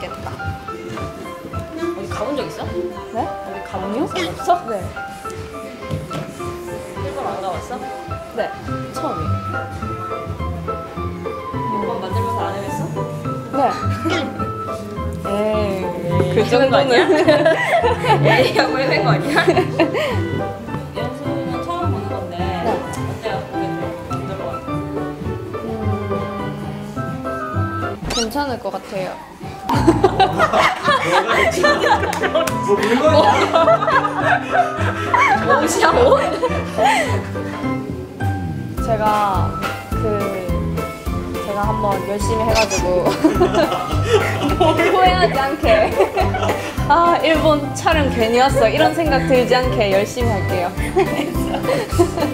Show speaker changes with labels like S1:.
S1: 맛있겠다.
S2: 어디 가본 적 있어?
S1: 네?
S2: 어디 가본 적 있어? 없어?
S1: 네.
S2: 일본 안 가봤어?
S1: 네. 처음이.
S2: 일본 만들면서 안 해봤어?
S1: 네. 에이,
S2: 그거 아니야?
S1: 정도는.
S2: 에이 하고 해낸 거 아니야? 연수는 처음 보는 건데 어때요? 그게 만들어?
S1: 음, 괜찮을 것 같아요.
S3: 뭐 물건이야?
S2: 옷이야 옷?
S1: 제가 그 제가 한번 열심히 해가지고 후회하지 않게 아 일본 촬영 괜히 왔어 이런 생각 들지 않게 열심히 할게요.